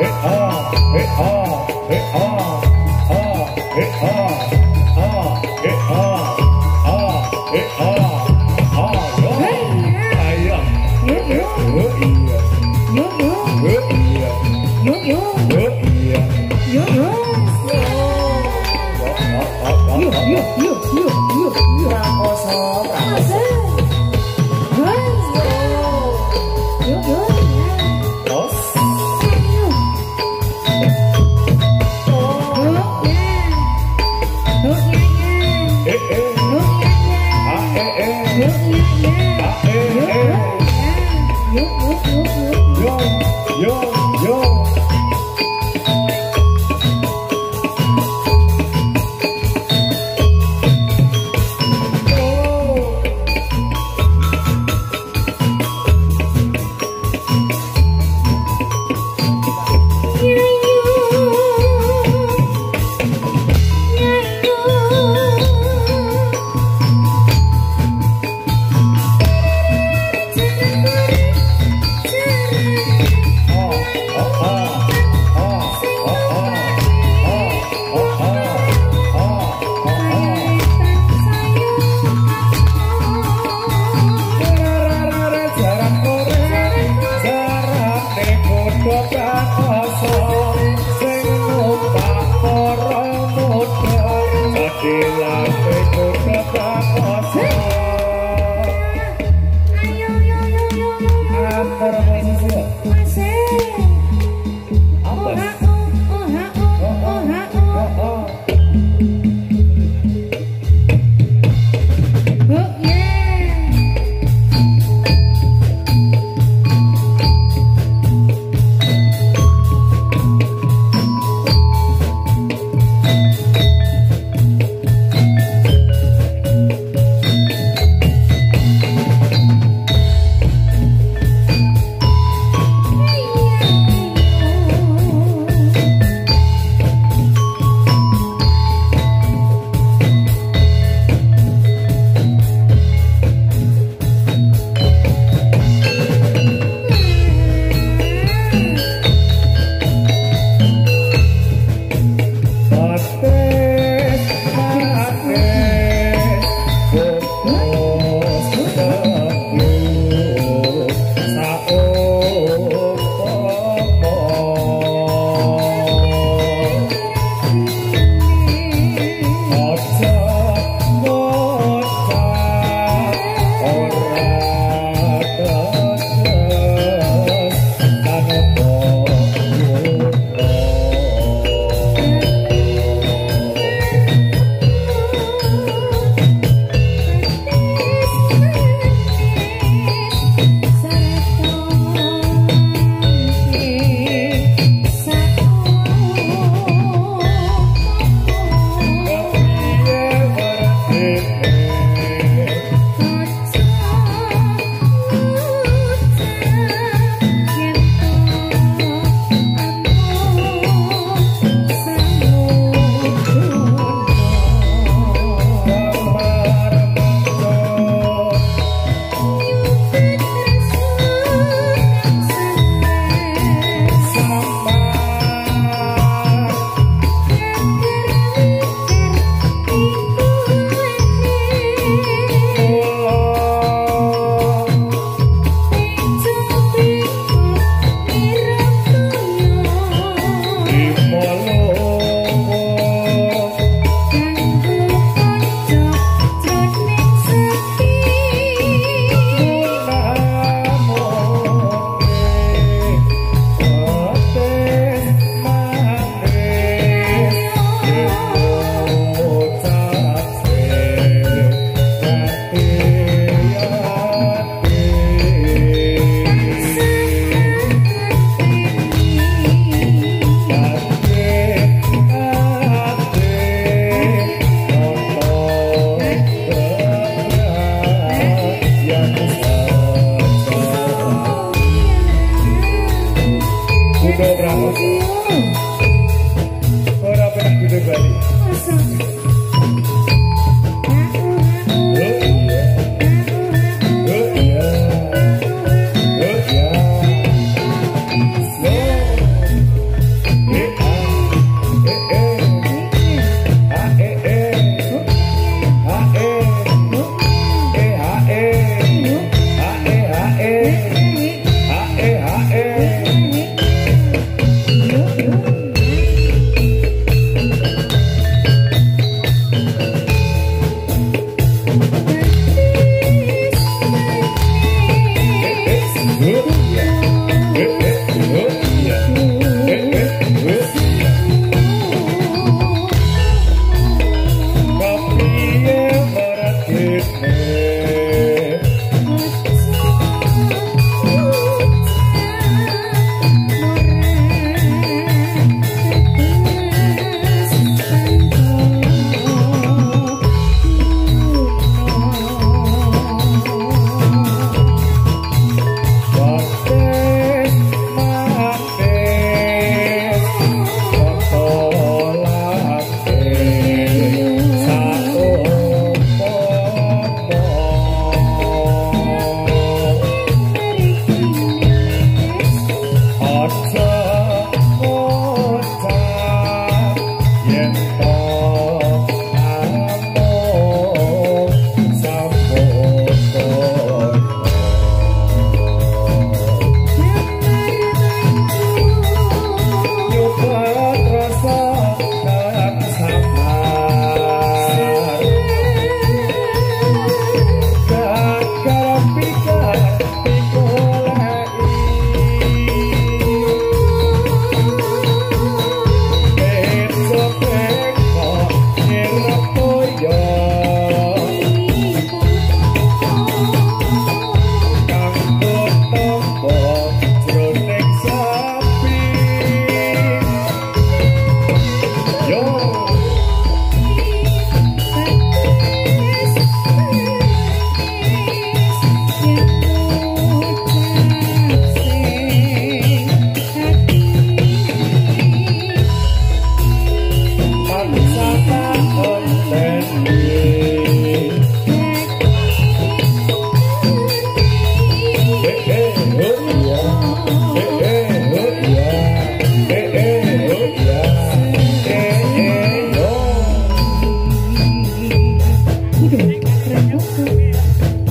哎，啊，哎，啊，哎，啊。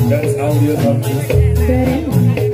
That's how we are talking.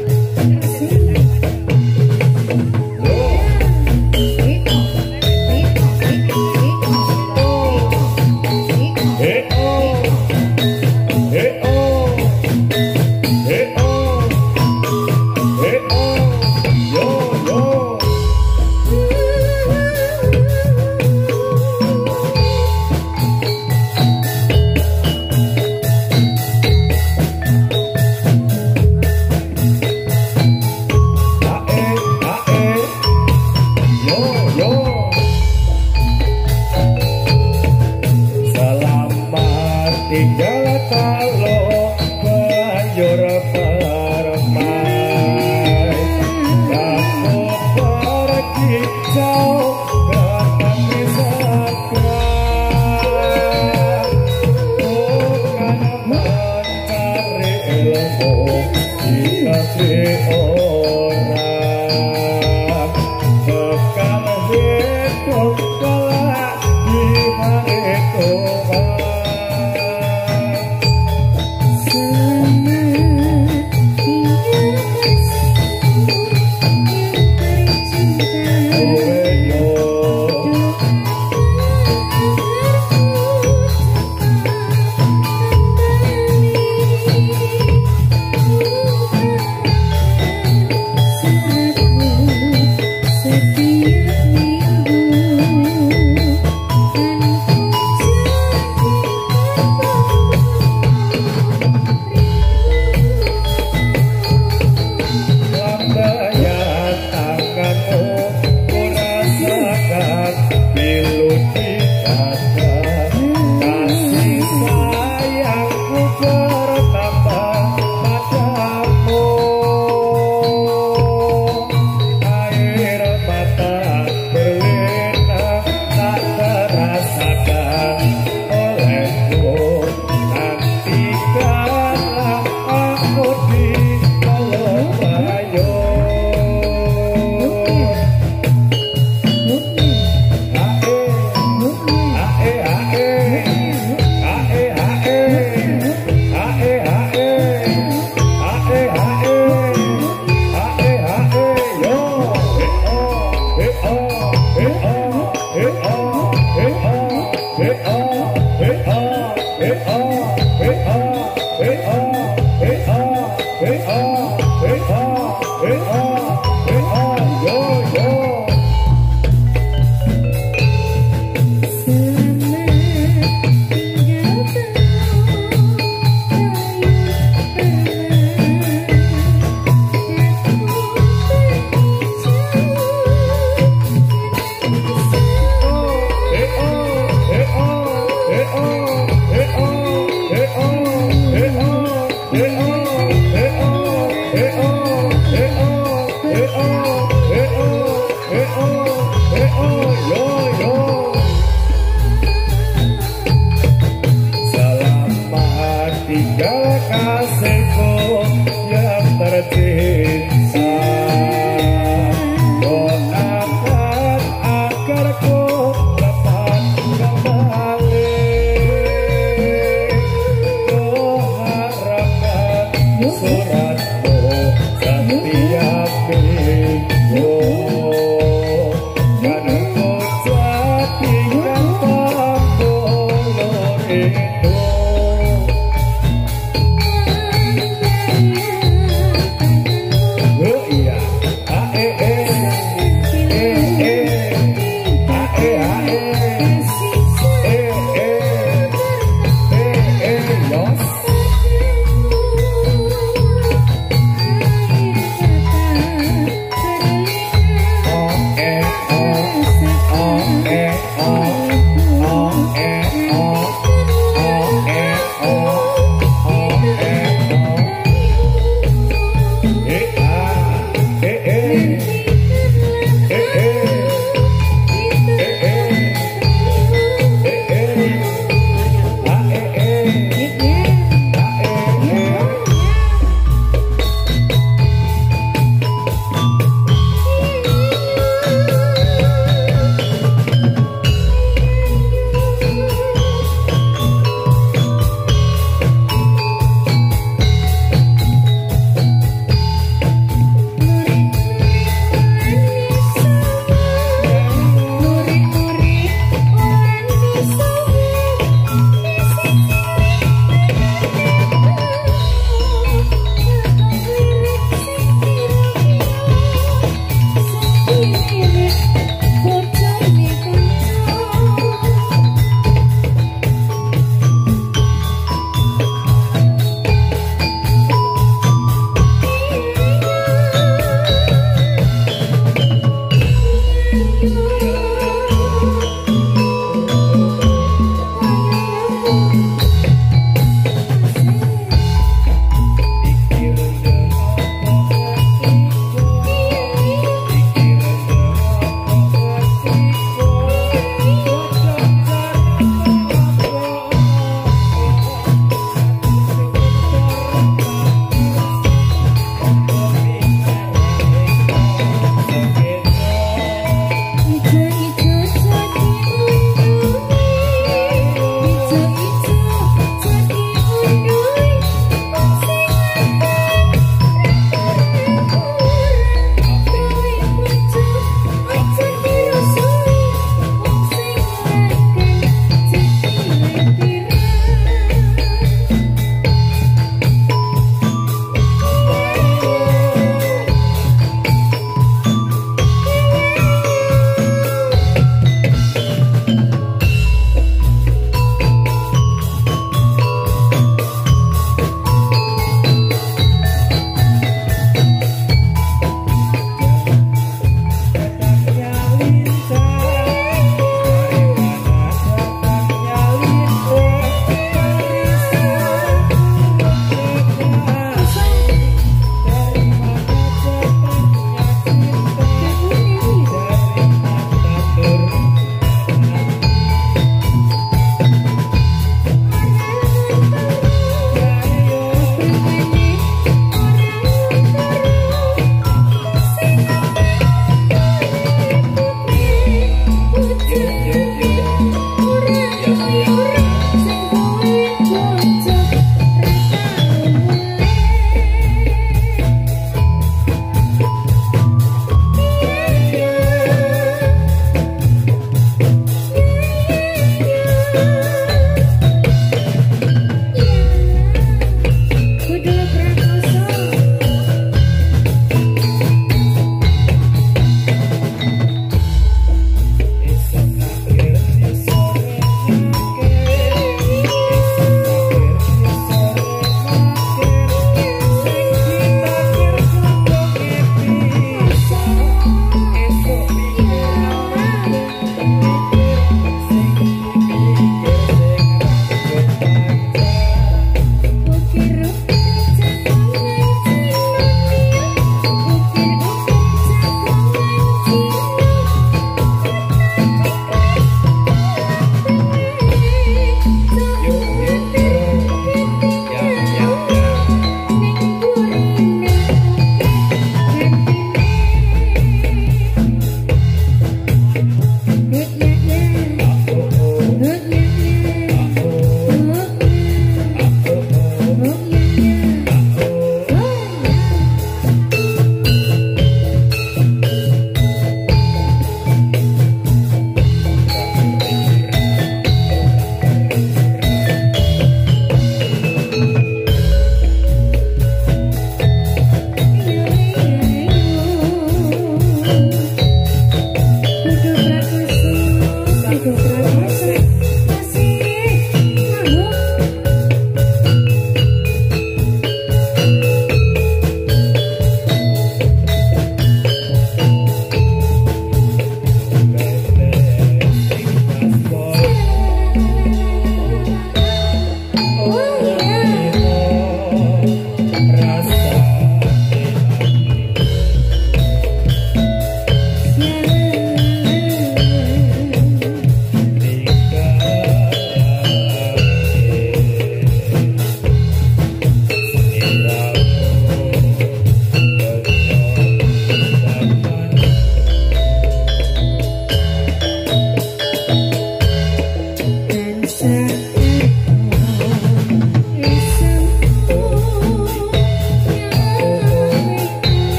Oh.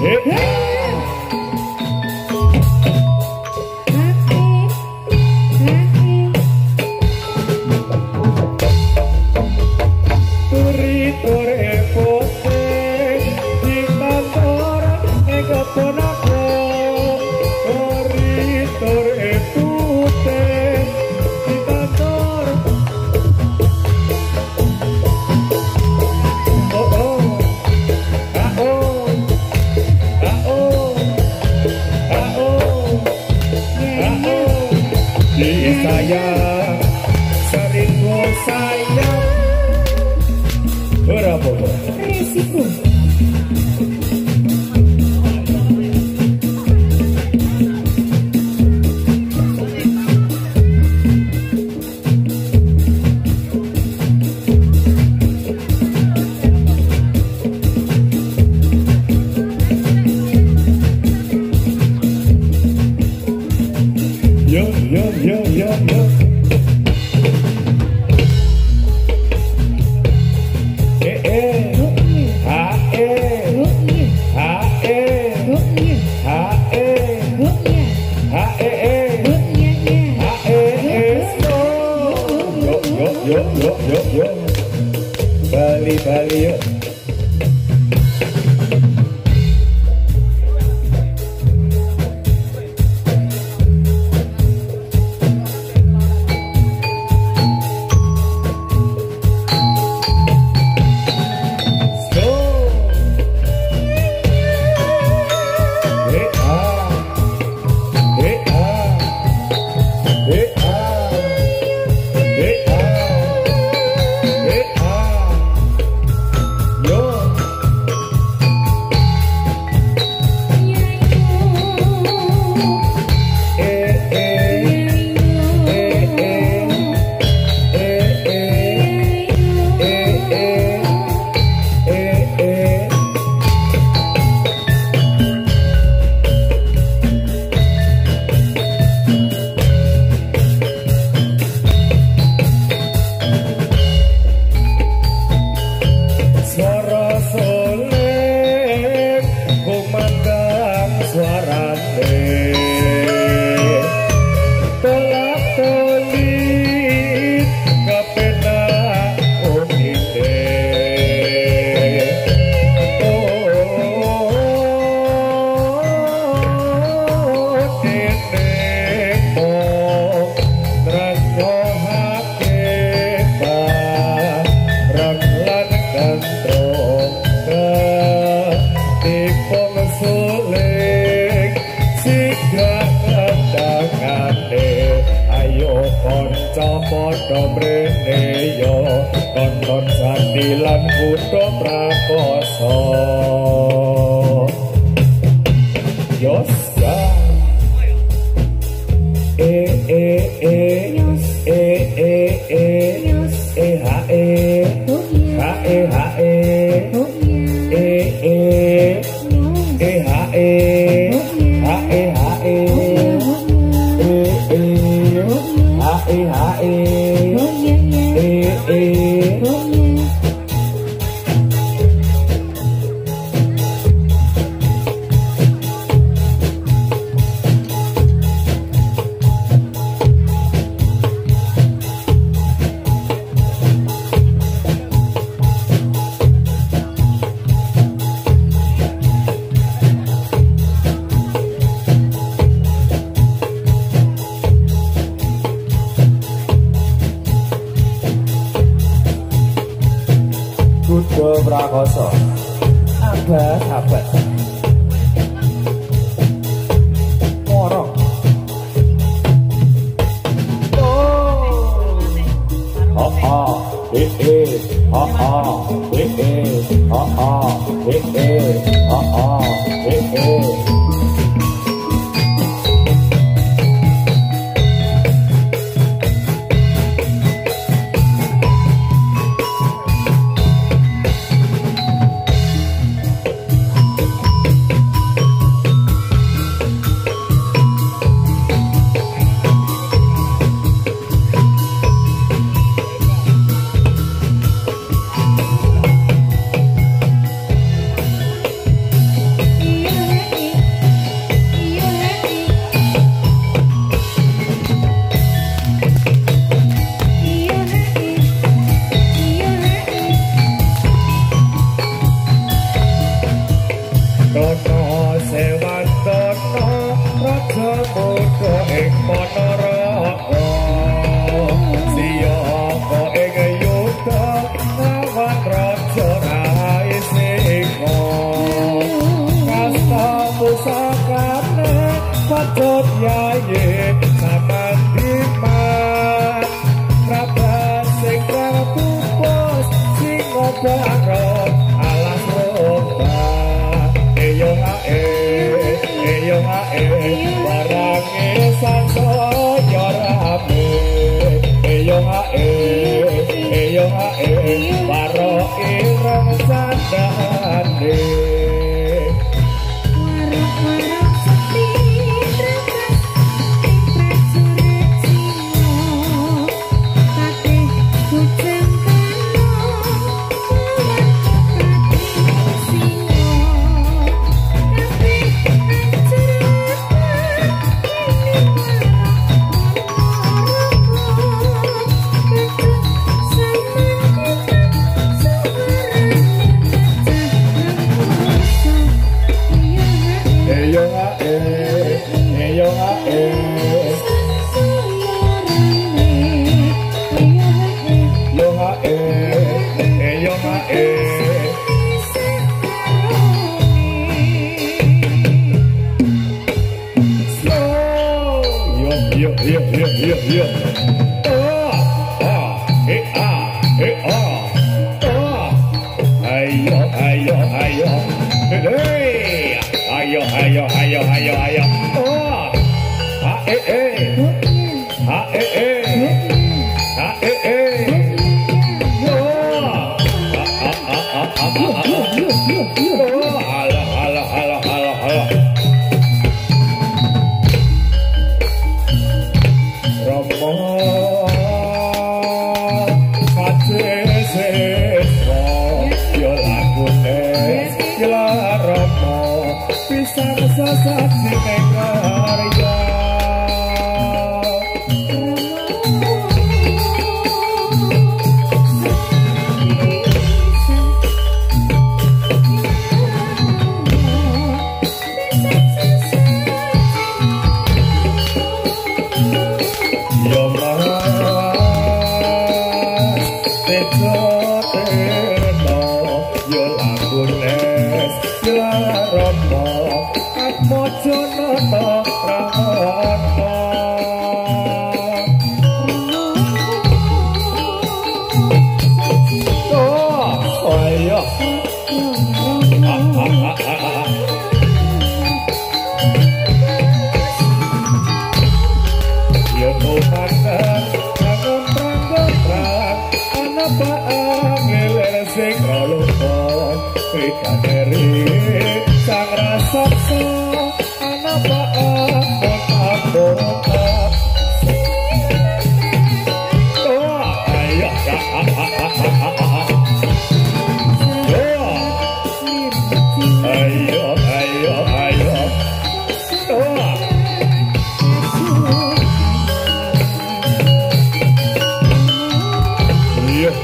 Hey, hey. marante Sembilan kutu prakoso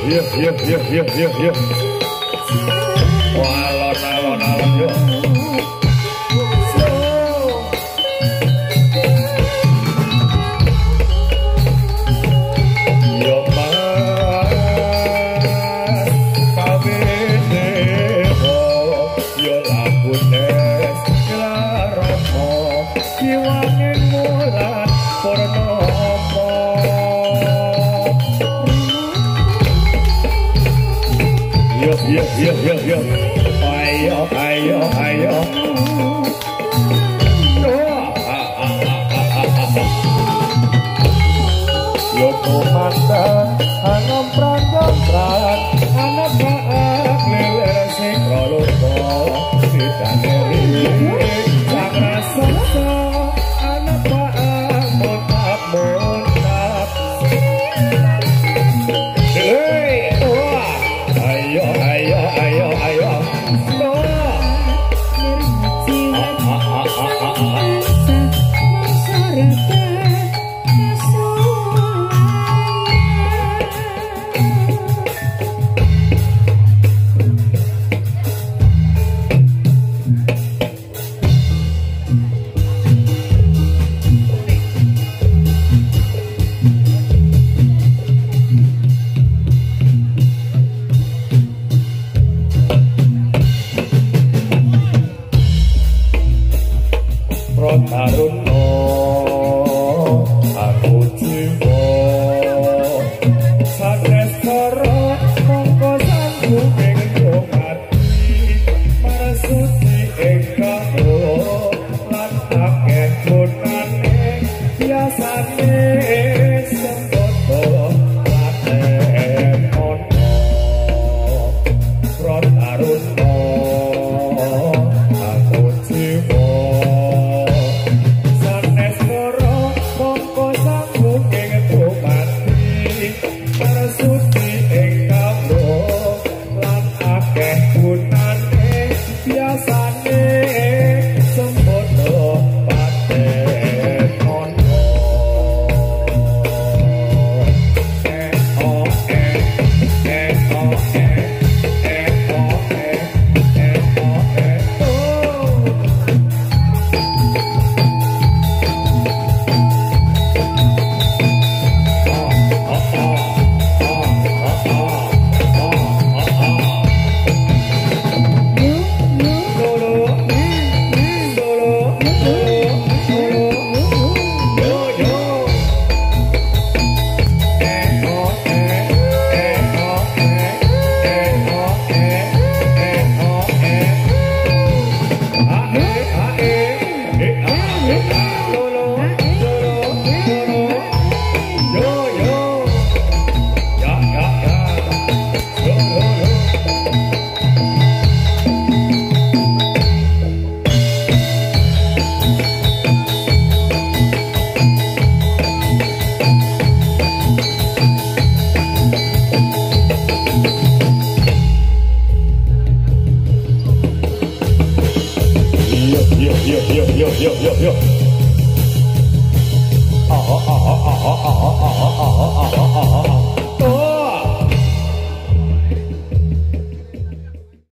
yo, yo, yo, yo.